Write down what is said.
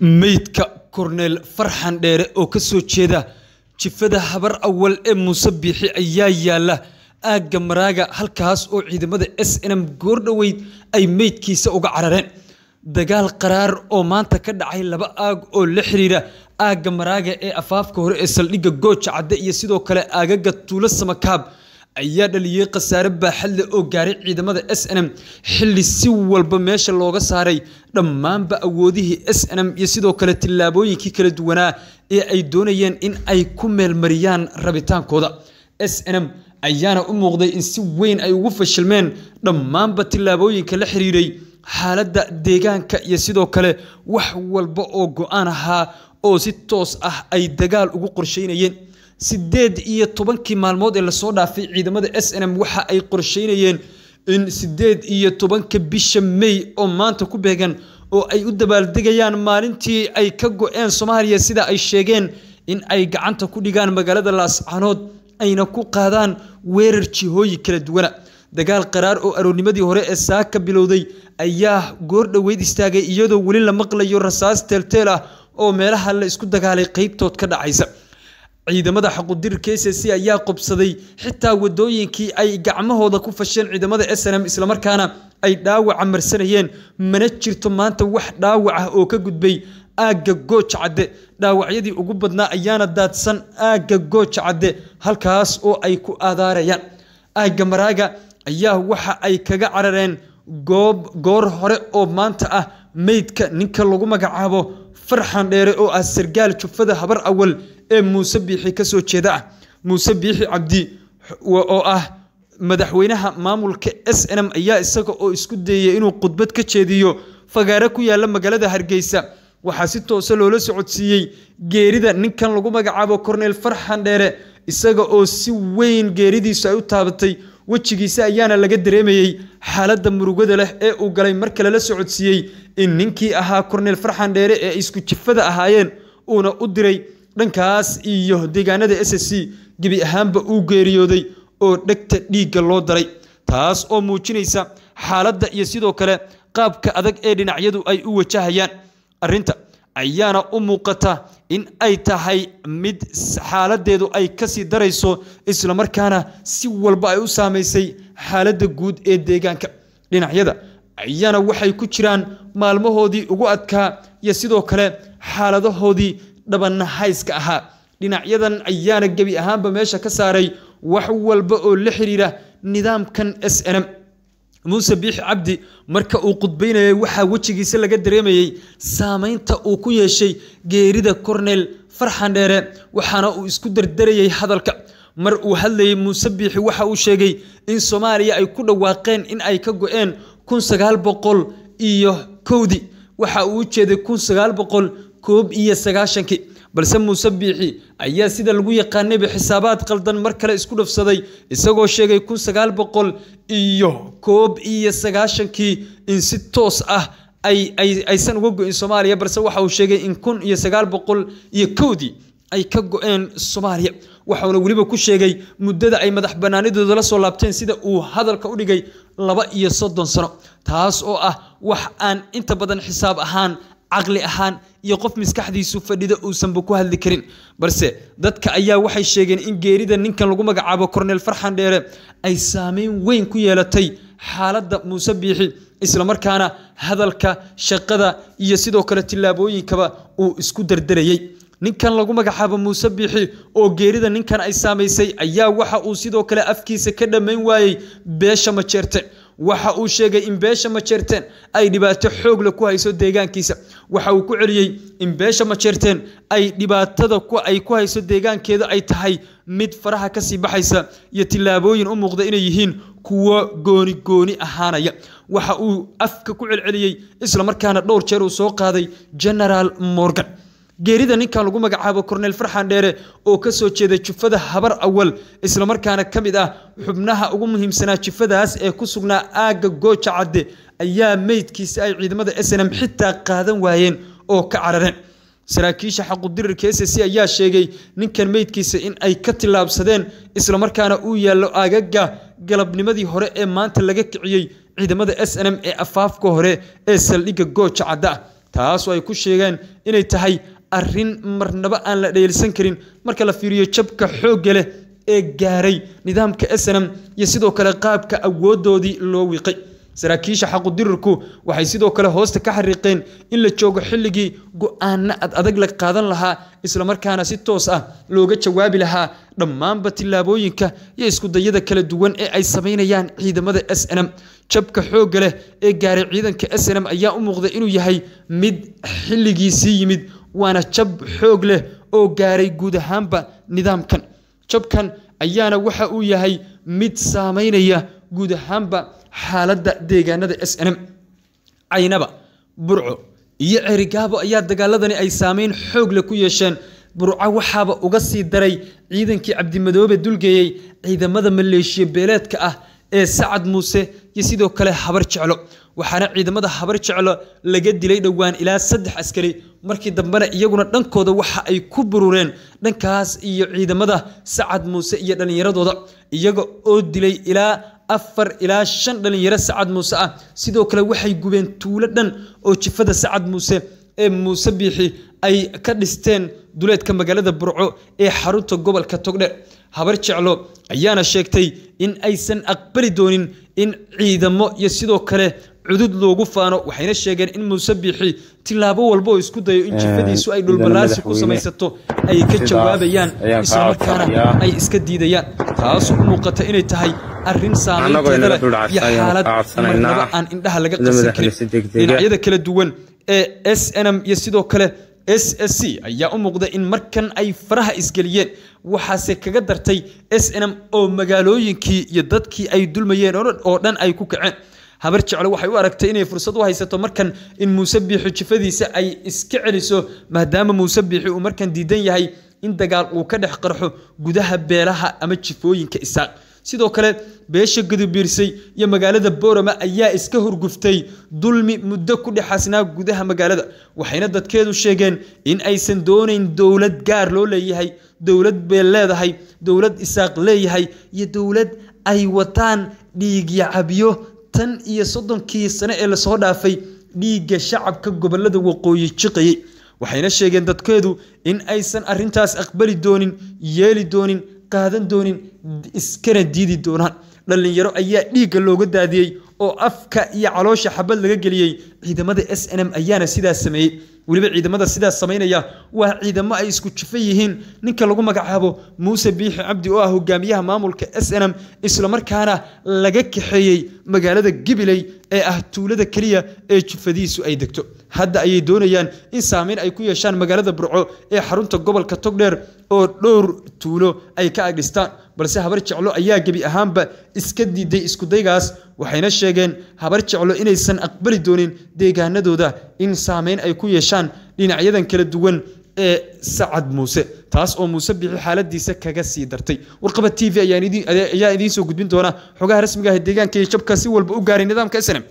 meydka korneel farxan dheere oo ka soo jeeda jifada habar awal ee muuse biixi ayaa yaalla aagga maraaga halkaas oo ciidamada s n m goordhoweyd ay meydkiisa uga carareen. Dagaal qaraar oo maanta ka dhacay laba aag oo la xiriira aagga maraaga ee afaafka hore ee saldhigga gooja cadde iyo sidoo kale aagaga tuulo samakaab ayaa dhaliyey khasaare baaxadle oo gaaray ciidamada s n m. Xilli si walba meesha looga saaray dhammaanba awoodihii s n m iyo sidoo kale tillaabooyinkii kala duwanaa ee ay doonayeen in ay ku meelmariyaan rabitaankooda. S n m ayaana u muuqday in si weyn ay ugu fashilmeen dhammaanba tillaabooyinka la xiriiray xaaladda deegaanka iyo sidoo kale wax walba oo go'aan ahaa oo si toos ah ay dagaal ugu qorsheynayeen siddeed iyo tobankii maalmood ee la soo dhaafay ciidamada s n m waxa ay qorsheynayeen in siddeed iyo tobanka bisha may oo maanta ku beegan oo ay u dabaaldegayaan maalintii ay ka go-een soomaaliya sida ay sheegeen in ay gacanta ku dhigaan magaalada laascanood ayna ku qaadaan weerar jihooyi kala duwana. Dagaal qaraar oo aroornimadii hore ee saaka bilowday ayaa goor dhoweyd istaagay iyadoo weli la maqlayo rasaas teelteel ah oo meelaha la isku dagaalay qeybtood ka dhacaysa ciidamada xaqudirka s c ayaa qobsaday xitaa wadooyinkii ay gacmahooda ku fasheen ciidamada s n m islamarkaana ay dhaawaca marsanayeen mana jirto maanta wax dhaawac ah oo ka gudbay aagga gooja cadde. Dhaawacyadii ugu badnaa ayaana daadsan aagga gooja cadde halkaas oo ay ku aadaarayaan. Aagga maraaga ayaa waxa ay kaga carareen goob goor hore oo maanta ah meydka ninka lagu magacaabo farxan dheere oo ah sargaal jufada habar awal ee muuse biixi ka soo jeeda ah. Muuse biixi cabdi oo ah madaxweynaha maamulka s n m ayaa isaga oo isku dayay inuu khudbad ka jeediyo fagaare ku yaalla magaalada hargeysa. Waxaa si toose loola socodsiiyey geerida ninkan lagu magacaabo korneel farxan dheere isaga oo si weyn geeridiisu ay u taabatay. Wejigiisa ayaana laga dareemayey xaaladda murugada leh ee uu galay marka lala socodsiiyey in ninkii ahaa korneel farxan dheere ee isku jifada ahaayeen uuna u diray dhankaas iyo deegaanada s c gebi ahaanba uu geeriyooday oo dhegta dhiigga loo daray taas oo muujinaysa xaaladda iyo sidoo kale qaabka adag ee dhinacyadu ay u wajahayaan. Arrinta ayaana u muuqata in ay tahay mid xaaladeedu ay ka sii darayso islamarkaana si walba ay u saamaysay xaaladda guud ee deegaanka. Dhinacyada ayaana waxay ku jiraan maalmahoodii ugu adkaa iyo sidoo kale xaaladahoodii dhabanahayska ahaa. Dhinacyadan ayaana gebi ahaanba meesha ka saaray wax walba oo la xiriira nidaamkan s n m. Muuse biixi cabdi marka uu khudbaynayay waxaa wejigiisa laga dareemayey saameynta uu ku yeeshay geerida korneel farxan dheere waxaana uu isku dardarayey hadalka. Mar uu hadlayey muuse biixi waxa uu sheegay in soomaaliya ay ku dhawaaqeen in ay ka go-een kun sagaal boqol iyo kowdii waxa uu u jeeday kun sagaal boqol koob iyo sagaashankii balse muuse biixi ayaa sida lagu yaqaanayba xisaabaad qaldan mar kale isku dhafsaday isagoo sheegay kun sagaal boqol iyo koob iyo sagaashankii in si toos ah aysan uga go-in soomaaliya balse waxa uu sheegay in kun iyo sagaal boqol iyo kowdii ay ka go-een soomaaliya. Waxauna weliba ku sheegay muddada ay madax banaanidooda la soo laabteen sida uu hadalka u dhigay laba iyo soddon sano taas oo ah wax aan inta badan xisaab ahaan caqli ahaan iyo qof maskaxdiisu fadhida uusanba ku hadli karin. Balse dadka ayaa waxay sheegeen in geerida ninkan lagu magacaabo korneel farxan dheere ay saameyn weyn ku yeelatay xaaladda muuse biixi islamarkaana hadalka shaqada iyo sidoo kale tillaabooyinkaba uu isku dardarayey ninkan lagu magacaabo muuse biixi oo geerida ninkan ay saamaysay ayaa waxa uu sidoo kale afkiisa ka dhammayn waayey beesha majeerteen waxa uu sheegay in beesha majeerteen ay dhibaato xoogle ku hayso deegaankiisa. Waxa uu ku celiyey in beesha majeerteen ay dhibaatada ay ku hayso deegaankeeda ay tahay mid faraha ka sii baxaysa iyo tillaabooyin u muuqda inay yihiin kuwo gooni gooni ahaanaya. Waxa uu afka ku celceliyey islamarkaana dhowr jeer uu soo qaaday genaraal morgan geerida ninkan lagu magacaabo korneel farxan dheere oo ka soo jeeda jufada habar awal islamarkaana ka mid ah xubnaha ugu muhiimsanaa jufadaas ee ku sugnaa aagga gooja cadde ayaa meydkiisa ay ciidamada s n m xitaa qaadan waayeen oo ka carareen saraakiisha xaqudirirka s c ayaa sheegay ninkan meydkiisa in ay ka tillaabsadeen islamarkaana uu yaallo aagaga galabnimadii hore ee maanta laga kiciyey ciidamada s n m ee afaafka hore ee saldhigga gooja cadda ah. Taasoo ay ku sheegeen inay tahay arrin marnaba aan la dheelsan karin. Marka la fiiriyo jabka xoogga leh ee gaaray nidaamka snm iyo sidoo kale qaabka awoodoodii loo wiiqay saraakiisha xaqudirirku waxay sidoo kale hoosta ka xariiqeen in la joogo xilligii go'aano ad adag la qaadan lahaa islamarkaana si toos ah looga jawaabi lahaa dhammaanba tillaabooyinka iyo iskudayada kala duwan ee ay samaynayaan ciidamada s n m. Jabka xoogga leh ee gaaray ciidanka s n m ayaa u muuqday inuu yahay mid xilligiisii yimid waana jab xoog leh oo gaaray guud ahaanba nidaamkan. Jabkan ayaana waxa uu yahay mid saamaynaya guud ahaanba xaaladda deegaanada s n m. Caynaba burco iyo cerigaabo ayaa dagaaladani ay saameyn xoog leh ku yeesheen. Burco waxaaba uga sii daray ciidankii cabdimadoobe dulgeeyey ciidamada maleeshiya beeleedka ah ee sacad muuse iyo sidoo kale habar jeclo? Waxaana ciidamada habar jeclo laga dilay dhowaan ilaa saddex askari. Markii dambena iyaguna dhankooda waxa ay ku burureen dhankaas iyo ciidamada sacad muuse iyo dhallinyaradooda iyaga oo dilay ilaa afar ilaa shan dhallinyaro sacad muuse ah. Sidoo kale waxay gubeen tuulo dhan oo jifada sacad muuse ee muuse biixi ay ka dhisteen duleedka magaalada burco ee xarunta gobolka togdheer habar jeclo ayaana sheegtay in aysan aqbali doonin in ciidamo iyo sidoo kale cudud loogu faano waxayna sheegeen in muuse biixi tilaabo walba oo isku dayo in jifadiisu ay dhulbalaasi ku samaysato ay ka jawaabayaan islamarkaana ay iska diidayaan. Taasoo u muuqata inay tahay arrin saameynteeda leh iyo xaalad marnaba aan indhaha laga qasan karin. Dhinacyada kala duwan ee s n m iyo sidoo kale s s c ayaa u muuqda in markan ay faraha isgeliyeen waxaase kaga dartay s n m oo magaalooyinkii iyo dadkii ay dulmayeen oo dhan ay ku kaceen. Habar jeclo waxay u aragtay inay fursad u haysato markan in muuse biixi jifadiisa ay iska celiso maadaama muuse biixi uu markan diidan yahay in dagaal uu ka dhex qarxo gudaha beelaha ama jifooyinka isaaq sidoo kale beesha gadubiirsay iyo magaalada boorama ayaa iska horguftay dulmi muddo ku dhexaasnaa gudaha magaalada waxayna dadkeedu sheegeen in aysan doonayn dowlad gaar loo leeyahay dowlad beel leedahay dowlad isaaq leeyahay iyo dowlad ay wataan dhiigyacabyo tan iyo soddonkii sane ee la soo dhaafay dhiigga shacabka gobollada waqooyi jiqayay waxayna sheegeen dadkeedu in aysan arintaas aqbali doonin yeeli doonin qaadan doonin iskana diidi doonaan. Dhallinyaro ayaa dhiigga looga daadiyey oo afka iyo caloosha xabad laga geliyey ciidamada s n m ayaana sidaas sameeyey. Weliba ciidamada sidaas samaynaya waa ciidamo ay isku jifo yihiin. Ninka lagu magacaabo muuse biixi cabdi oo ah hogaamiyaha maamulka s n m islamarkaana laga kaxeeyey magaalada gibiley ee ah tuulada keliya ee jifadiisu ay degto. Hadda ayay doonayaan in saameyn ay ku yeeshaan magaalada burco ee xarunta gobolka togdheer oo dhowr tuulo ay ka agdhistaan balse habar jeclo ayaa gebi ahaanba iska diiday iskudaygaas waxayna sheegeen habar jeclo inaysan aqbali doonin deegaanadooda in saameyn ay ku yeeshaan dhinacyadan kala duwan ee sacad muuse. Taas oo muuse bixi xaaladiisa kaga sii dartay. Warqaba t v ayaa idiin soo gudbin doona xogaha rasmiga ah deegaanka iyo jabka si walba u gaaray nidaamka snm